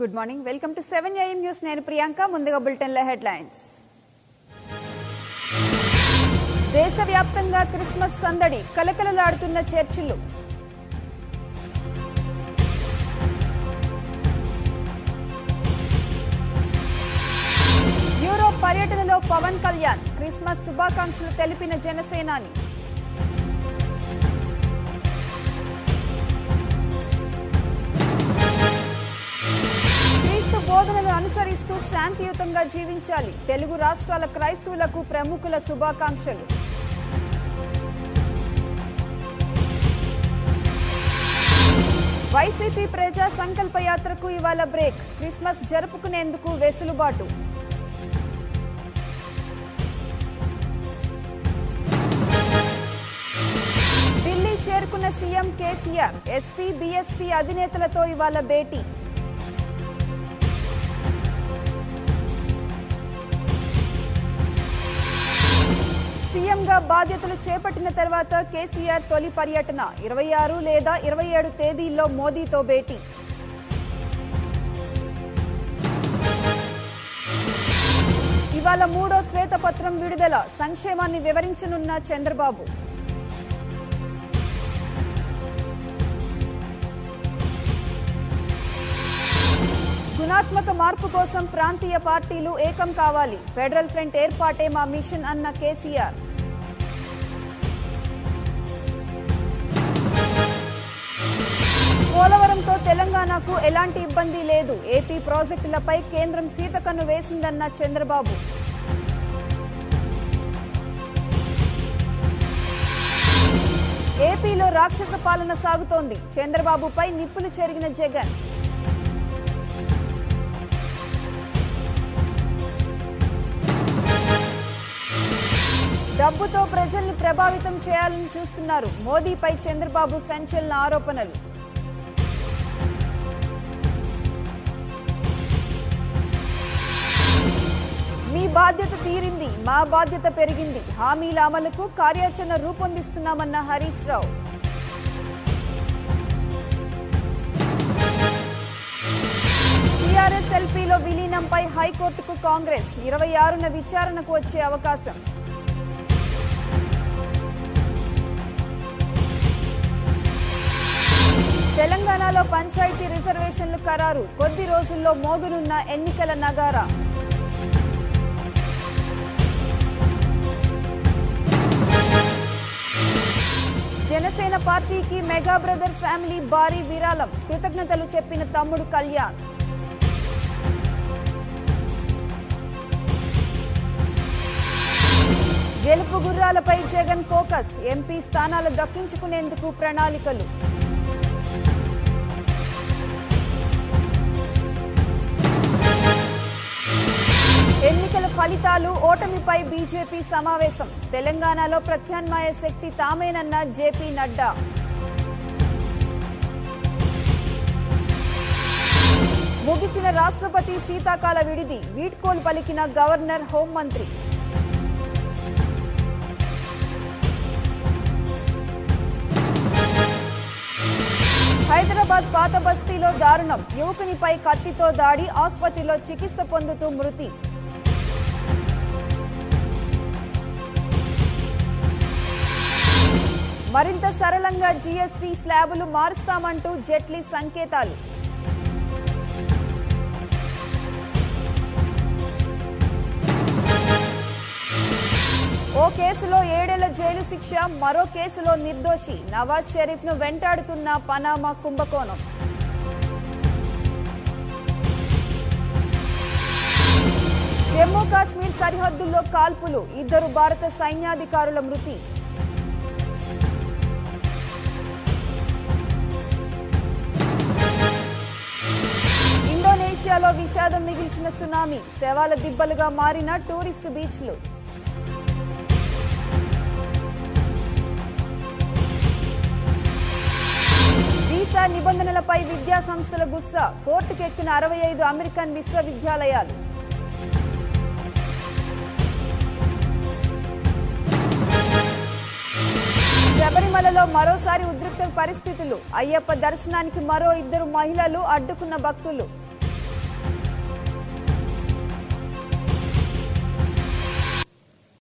Good morning welcome to seven AM news నేను ప్రియాంక. ముందుగా బులెటిన్ల headlines దేశవ్యాప్తంగా క్రిస్మస్ సందడి కలకలలాడుతున్న చర్చిలు. యూరోప్ పర్యటనలో పవన్ కళ్యాణ్ క్రిస్మస్ శుభాకాంక్షలు తెలిపిన జనసేనాని. అనుసరిస్తూ శాంతియుతంగా జీవించాలి. తెలుగు రాష్ట్రాల క్రైస్తవులకు ప్రముఖుల శుభాకాంక్షలు. వైసీపీ ప్రజా సంకల్ప యాత్రకు ఇవాళ బ్రేక్. క్రిస్మస్ జరుపుకునేందుకు వెసులుబాటు. ఢిల్లీ చేరుకున్న సీఎం కేసీఆర్ ఎస్పీ బీఎస్పీ అధినేతలతో ఇవాళ భేటీ. సీఎంగా బాధ్యతలు చేపట్టిన తర్వాత కేసీఆర్ తొలి పర్యటన. ఇరవై ఆరు లేదా ఇరవై ఏడు తేదీల్లో మోదీతో భేటీ. ఇవాళ మూడో శ్వేతపత్రం విడుదల. సంక్షేమాన్ని వివరించనున్న చంద్రబాబు. గుణాత్మక మార్పు కోసం ప్రాంతీయ పార్టీలు ఏకం కావాలి. ఫెడరల్ ఫ్రంట్ ఏర్పాటే మా మిషన్ అన్న కేసీఆర్. పోలవరంతో తెలంగాణకు ఎలాంటి ఇబ్బంది లేదు. ఏపీ ప్రాజెక్టులపై కేంద్రం సీతకన్ను వేసిందన్న చంద్రబాబు. ఏపీలో రాక్షస పాలన సాగుతోంది. చంద్రబాబుపై నిప్పులు చెరిగిన జగన్. డబ్బుతో ప్రజల్ని ప్రభావితం చేయాలని చూస్తున్నారు. మోదీపై చంద్రబాబు సంచలన ఆరోపణలు. మీ బాధ్యత తీరింది మా బాధ్యత పెరిగింది. హామీల అమలుకు కార్యాచరణ రూపొందిస్తున్నామన్న హరీష్ రావు. టీఆర్ఎస్ ఎల్పీలో విలీనంపై హైకోర్టుకు కాంగ్రెస్. ఇరవై ఆరున విచారణకు వచ్చే అవకాశం. తెలంగాణలో పంచాయతీ రిజర్వేషన్లు ఖరారు. కొద్ది రోజుల్లో మోగనున్న ఎన్నికల నగారా. జనసేన పార్టీకి మెగా బ్రదర్ ఫ్యామిలీ భారీ విరాళం. కృతజ్ఞతలు చెప్పిన తమ్ముడు కళ్యాణ్. గెలుపు గుర్రాలపై జగన్ ఫోకస్. ఎంపీ స్థానాలు దక్కించుకునేందుకు ప్రణాళికలు. ఫలితాలు ఓటమిపై బీజేపీ సమావేశం. తెలంగాణలో ప్రత్యామ్నాయ శక్తి తామేనన్న జేపీ నడ్డా. ముగిసిన రాష్ట్రపతి శీతాకాల విడిది వీడ్కోలు పలికిన గవర్నర్ హోంమంత్రి. హైదరాబాద్ పాత బస్తీలో దారుణం. యువకునిపై కత్తితో దాడి ఆసుపత్రిలో చికిత్స పొందుతూ మృతి. మరింత సరళంగా జీఎస్టీ స్లాబులు మారుస్తామంటూ జైట్లీ సంకేతాలు. ఓ కేసులో ఏడేళ్ళ జైలు శిక్ష మరో కేసులో నిర్దోషి. నవాజ్ షరీఫ్ను వెంటాడుతున్న పనామా కుంభకోణం. జమ్మూ కాశ్మీర్ సరిహద్దుల్లో కాల్పులు. ఇద్దరు భారత సైన్యాధికారుల మృతి. ఇండోనేషియాలో విషాదం మిగిల్చిన సునామీ శవాల దిబ్బలుగా మారిన టూరిస్టు బీచ్లు. వీసా నిబంధనలపై విద్యా సంస్థల గుస్స కోర్టుకెక్కిన అరవై ఐదు అమెరికన్ విశ్వవిద్యాలయాలు. శబరిమలలో మరోసారి ఉద్రిక్త పరిస్థితులు. అయ్యప్ప దర్శనానికి మరో ఇద్దరు మహిళలు అడ్డుకున్న భక్తులు.